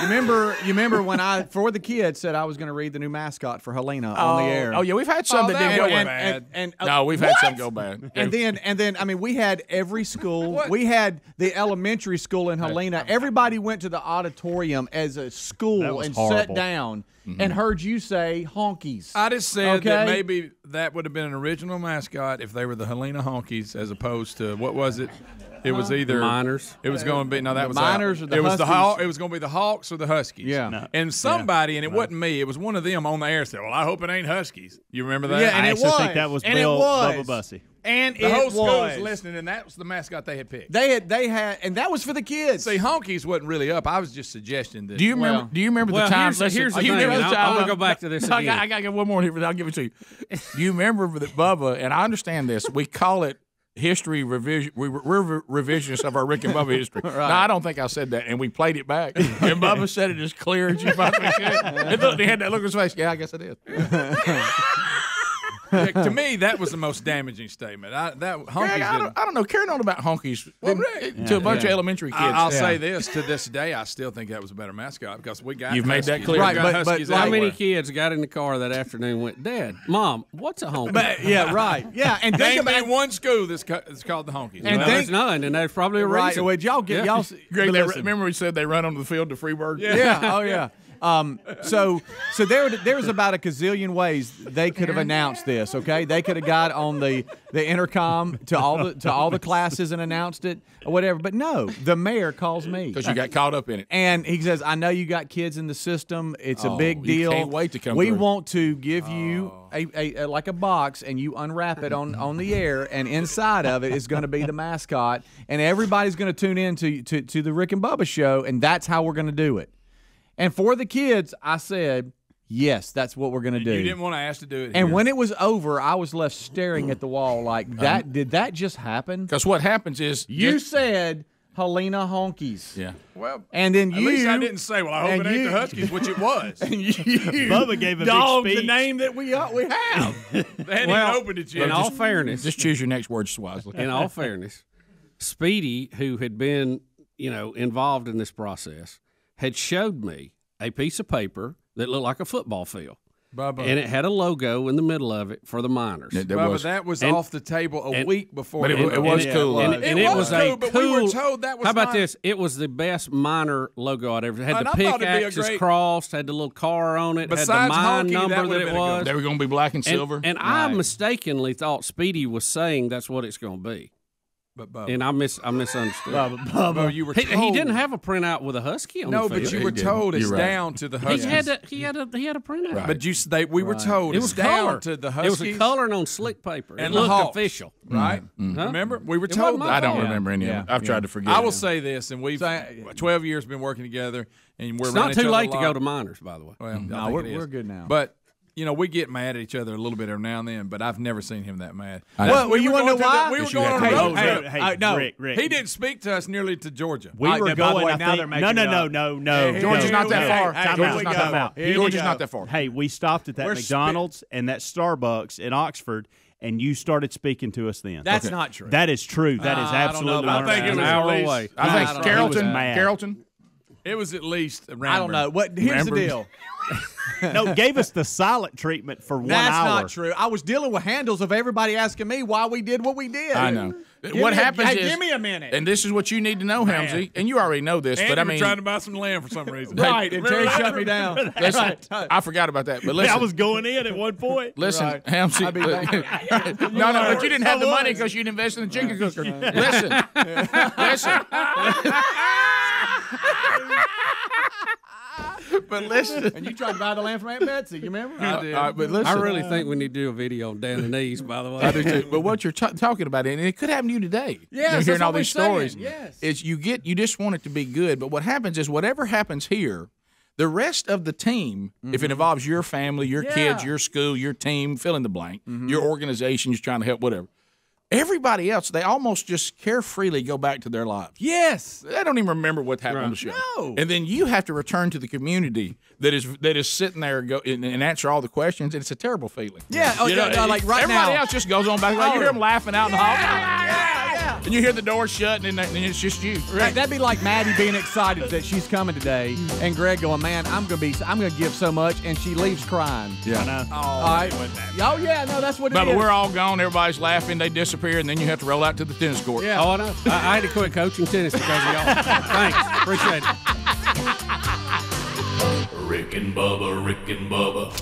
You remember? You remember when I, for the kids, said I was going to read the new mascot for Helena on the air. Oh yeah, we've had some that didn't go and, bad. and- and- uh, no, we've had some go bad. And then, and then, I mean, we had every school. We had the elementary school in Helena. Everybody went to the auditorium as a school and horrible. sat down Mm-hmm. and heard you say honkies. I just said that maybe that would have been an original mascot if they were the Helena Honkies, as opposed to what was it? It was either Miners. It was going to be no, that The was Miners out. or the it was the Huskies? Haw- It was going to be the Hawks or the Huskies. Yeah. No. and somebody, and it wasn't me. It was one of them on the air said, "Well, I hope it ain't Huskies." You remember that? Yeah, and I it actually was. think that was and Bill. Bubba Bussey. And the it whole school was was. listening, and that was the mascot they had picked. They had, they had, and that was for the kids. See, Honkies wasn't really up. I was just suggesting that. Do you remember? Well- do you remember Well, the time? here's the- here's the you thing, remember the I'll- time- I'm gonna go back to this I again. got, I got to get one more here, but I'll give it to you. Do you remember that Bubba? And I understand this. We call it history revision. We, we're revisionists of our Rick and Bubba history. Now I don't think I said that, and we played it back, and Bubba said it as clear as you possibly could. And look, he had that look on his face. Yeah, I guess it is. Yeah, to me, that was the most damaging statement. I, that Honkies. Greg, I, don't, I don't know. Carrying on about honkies Well, didn't- to a bunch of elementary kids. I, I'll Yeah. say this to this day, I still think that was a better mascot because we got. You've made that clear. Right, but- but Huskies like- How many kids got in the car that afternoon and went, Dad, Mom, what's a honky? But, yeah, right. Yeah, and think Name about one school that's, ca- that's called the Honkies. And well, think- there's none, and there's probably a right. reason. Well, y'all get y'all. Greg, but they, listen. remember we said they run onto the field to Freeburg? yeah. Oh yeah. Um, so so there there's about a gazillion ways they could have announced this. Okay, they could have got on the the intercom to all the to all the classes and announced it or whatever. But no, the mayor calls me because you got caught up in it. and he says, "I know you got kids in the system. It's a Oh, big you deal. can't wait to come We through." want to give you a, a, a like a box, and you unwrap it on on the air, and inside of it is going to be the mascot, and everybody's going to tune in to, to to the Rick and Bubba show, and that's how we're going to do it. And for the kids, I said, yes, that's what we're going to do. You didn't want to ask to do it. and here. when it was over, I was left staring at the wall like that. did that just happen? Because what happens is You just- said Helena Honkies. yeah. well, And then at you least I didn't say. Well, I hope and it ain't you- the Huskies, which it was. and you, Bubba gave a dog big the name that we uh, we have. They hadn't Well, opened it yet. in all fairness, Just choose your next words wisely. in all fairness, Speedy, who had been, you know, involved in this process, had showed me a piece of paper that looked like a football field, Bubba, and it had a logo in the middle of it for the miners. That- that Bubba, was- that was and- off the table a and- week before. But it- the it was end. cool. and, It and was it was cool, a but cool. we were told that was how about not- this? It was the best miner logo I'd ever had. And the it'd be pickaxes great- crossed, had the little car on it, had the Besides mine honky, number would've that, it been good was. They were going to be black and and, silver. and I mistakenly thought Speedy was saying that's what it's going to be, But Bubba, and I mis I misunderstood. Bubba, Bubba. Bubba, you were He, told. he didn't have a printout with a husky on it. No, the but field. you were told it's You're right. down to the He Huskies. had a, he had a he had a printout. Right. But you, s- they, we were told It it's was down color to the It was a coloring on slick paper. and it the looked Hawks, official. right? Mm-hmm. Mm-hmm. Huh? Remember, we were It told wasn't my that. I don't fault. remember any of Yeah. them. I've tried to forget. I will them. say this, and we've So I- 12 years been working together, and we're It's around not each too other a late to lot. go to miners, by the way. Well, mm-hmm. I No, think we're- it is. we're good now. But you know, we get mad at each other a little bit every now and then. But I've never seen him that mad. I know. Well, we you wanna know to the- why? we were going on a to. road Oh, trip. no, hey, Uh, no. Rick, Rick. He didn't speak to us nearly to Georgia. We All right, were then, going. way, now they're making no, no, no, no, no. Hey, Georgia's hey, not that far. hey, Time here out, we time go. out. Here we Georgia's not that far. Hey, we stopped at that We're McDonald's and that Starbucks in Oxford, and you started speaking to us then. That's not true. That is true. That is Uh, I don't know absolutely. about I think it was An hour away. I I think. Carrollton. He was mad. Carrollton. It was at least. I don't know. What here's the deal. no, gave us the silent treatment for one That's hour. not true. I was dealing with handles of everybody asking me why we did what we did. I know. Give what me a- happens hey, is, give me a minute. and this is what you need to know, Helmsy, and you already know this, And but I you were mean, trying to buy some land for some reason. right, and Terry shut me down. listen, I forgot about that. But listen, I was going in at one point. Listen, Right. Helmsy. I'll be back. no, no, but you didn't have the money because you'd invest in the chicken cooker. listen, listen. But listen. and you tried to buy the land from Aunt Betsy. You remember? I did. Uh, but listen, I really think we need to do a video on Dan and Ease, by the way. I do too. But what you're t- talking about, and it could happen to you today. Yes, You're hearing all these we're saying. stories. Yes. is you get you just want it to be good, but what happens is whatever happens here, the rest of the team, if it involves your family, your kids, Mm-hmm. Your school, your team, fill in the blank, Mm-hmm. your organization, you're trying to help, whatever. Everybody else, they almost just carefreely go back to their lives. Yes. They don't even remember what happened on the show. No. And then you have to return to the community that is that is sitting there go, and, and answer all the questions, and it's a terrible feeling. Yeah, oh, You know, yeah, like right everybody now. else just goes on back. Like, you hear them laughing out in the hall. Yeah, yeah. And you hear the door shut, and then, then it's just you. That- That'd be like Maddie being excited that she's coming today, and Greg going, "Man, I'm gonna be, I'm gonna give so much," and she leaves crying. Yeah. I know. All oh, right. Oh yeah, no, that's what it But, is. but we're all gone. Everybody's laughing. They disappear, and then you have to roll out to the tennis court. Yeah. Oh, I know. I, I had to quit coaching tennis because of y'all. Thanks. Appreciate it. Rick and Bubba, Rick and Bubba.